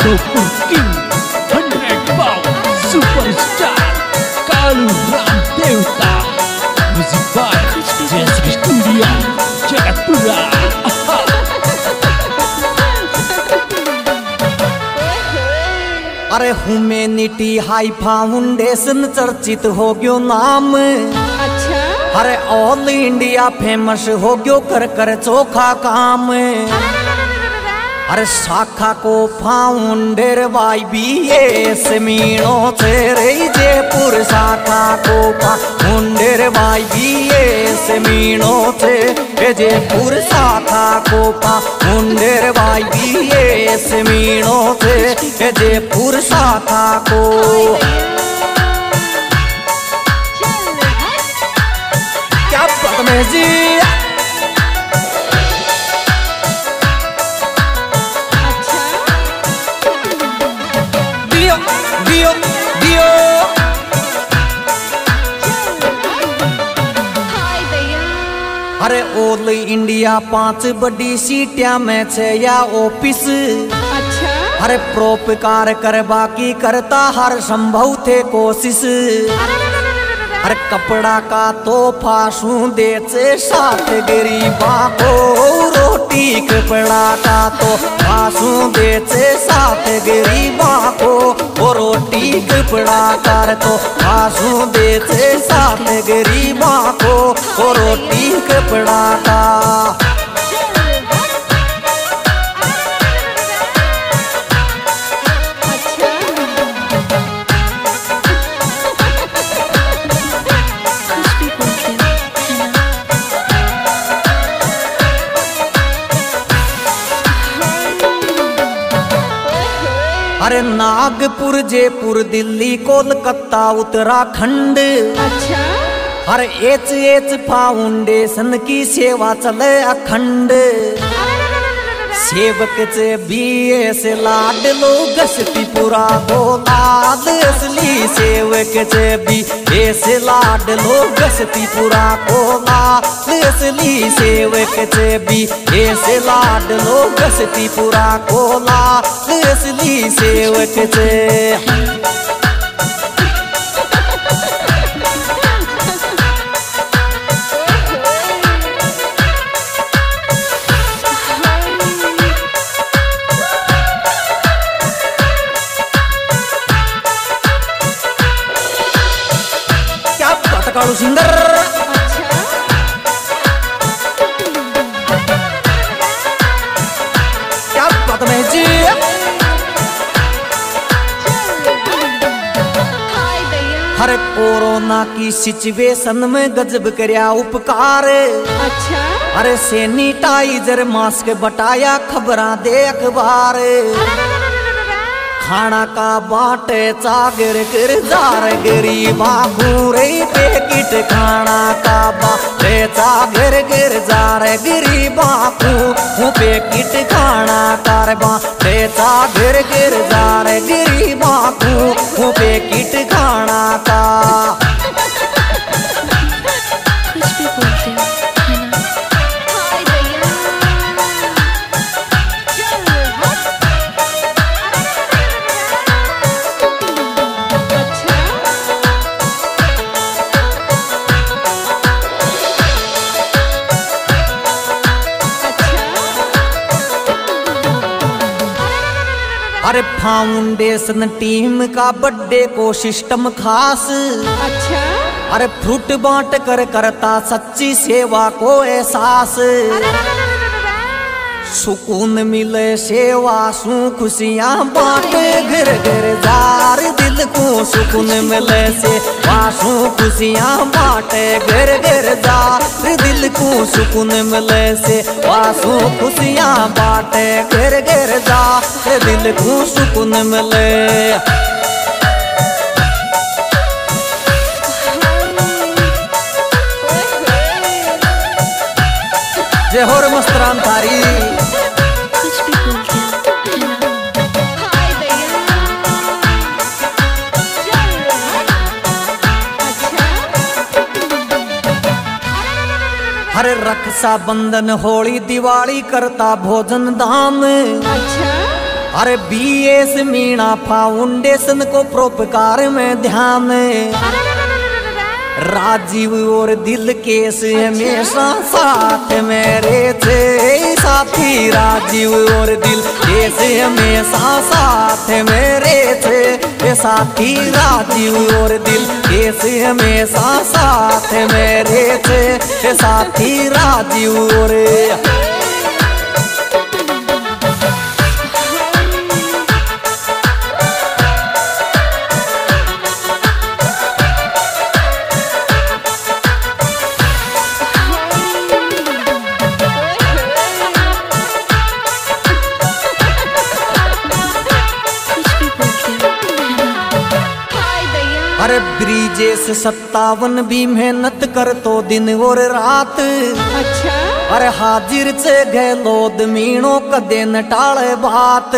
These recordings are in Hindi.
माधोपुर किंग हंड्रेड पाव सुपरस्टार कालू राम देवता music by Jayshree studio Jagatpura अरे ह्यूमैनिटी हाई फाउंडेशन चर्चित हो गयो नाम। अच्छा। अरे ऑल इंडिया फ़ेमस हो गयो कर कर चोखा काम। अरे शाखा को फाउंडर वाई बी एस मीणो तेरे जयपुर शाखा को फाउंडर वाई बी एस मीणो तेरे जयपुर शाखा को फाउंडर वाई बी एस मीणो तेरे जयपुर शाखा को इंडिया पाँच बड़ी सीटिया में छे या ऑफ़िस। अच्छा। अरे प्रोपकार कर बाकी करता हर संभव थे कोशिश। अरे कपड़ा का तो फासू देचे साथ गरीबा को। रोटी कपड़ा का तो फासू देचे साथ गरीबा को। वो रोटी कपड़ा कर तो फासू देचे साथ गरीबा को। वो रोटी कपड़ा नागपुर जयपुर दिल्ली कोलकाता उत्तराखंड। अच्छा। हर एच एच फाउंडेशन की सेवा चले अखंड। सेवक चे बी एस लाड लो गसती पुरा गोलाल असली सेवक चे बी एस लाड लो गसती पुरा गोलाल असली सेवक चे बी एस लाड लो गसती पुरा गोलाल असली सेवक चे कोरोना की सिचुएशन में गजब करया उपकार। अच्छा। अरे सैनिटाइजर मास्क बटाया खबरा दे अखबार। खाना का बाटे चागर कर जार गरीबा घूरे पैकेट खाना का बाटे चागर गिर जार गरीबा पैकेट खाना कर बाटे चागर गिर जार गरीबा पैकेट खाना अरे फाउंडेशन टीम का बर्थडे को सिस्टम खास। अच्छा। अरे फ्रूट बांट कर करता सच्ची सेवा को एहसास। सुकून मिले सेवा सु खुशियाँ बांटे। घर घर जार दिल को सुकून मिले से वासु खुशियाँ बांटे। घर घर जार दिल को सुकून मिले से वासु खुशियाँ बांटे। घर घर जार दिल को सुकून मिले। जय थारी हो ना हाय अच्छा हरे रक्षा बंधन होली दिवाली करता भोजन दान। अच्छा। अरे बी एस मीणा फाउंडेशन को प्रोपकार में ध्यान राजीव और दिल के हमेशा साथ मेरे थे। साथी राजीव और दिल के हमेशा साथ मेरे थे। ये साथी राजीव और दिल के हमेशा साथ मेरे थे। ये साथी राजीव और अरे ब्रिजेश सत्तावन भी मेहनत कर तो दिन और रात। अच्छा। अरे हाजिर से गहलोद मीणो कदे न टाले बात।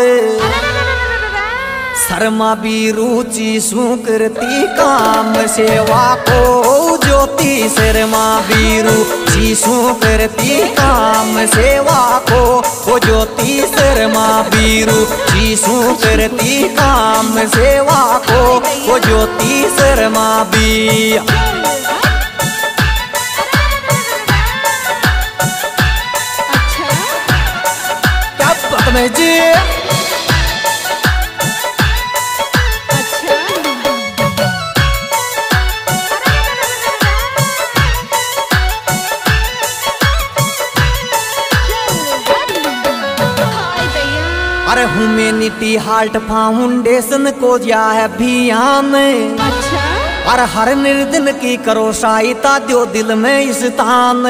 शर्मा भी रुचि सुकृति काम सेवा को। ज्योति शर्मा भी रुचि सू करती काम सेवा को। वो ज्योति शर्मा भी रुचि सू करती काम सेवा को। वो ज्योति शर्मा अच्छा। बात में जी? ह्यूमैनिटी हार्ट फाउंडेशन को जा है अभियान अच्छा। और हर निर्दिन की करो सहायता दो दिल में स्थान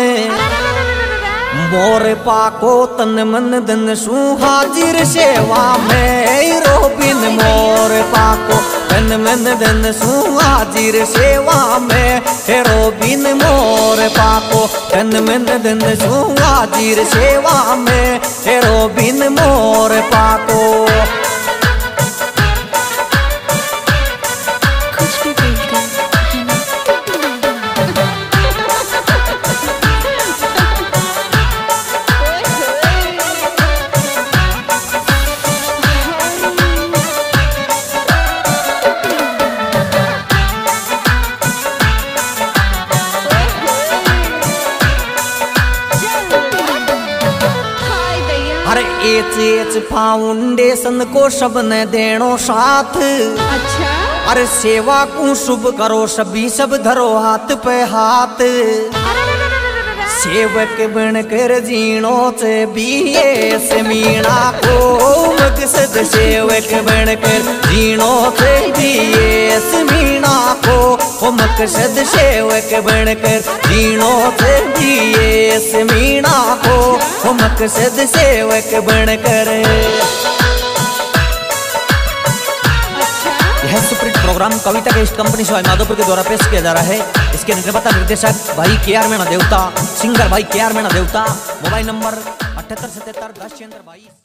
मोर पाको तन मन धन सू हाजिर सेवा में। रोबिन मोर पाको तन मन धन सू हाजिर सेवा में। रोबिन मोर पाको तन मन धन सू हाजिर सेवा में। रोबिन मोर पाको एच एच फाउंडेशन को सबने देनो साथ। अच्छा। अरे सेवा को शुभ करो सभी सब धरो हाथ पे हाथ। सेवक बन कर जीणो से बीएस मीणा को मकसद सेवक बन कर जीणो से बीएस मीणा को ओ मकसद सेवक बन कर जीणो से बीएस मीणा को ओ मकसद सेवक बन प्रोग्राम कविता के इस कंपनी से माधोपुर के द्वारा पेश किया जा रहा है। इसके निर्माता निर्देशक भाई के आर मेणा देवता सिंगर भाई के आर मेणा देवता मोबाइल नंबर अठहत्तर सतहत्तर दस छिहत्तर बाईस।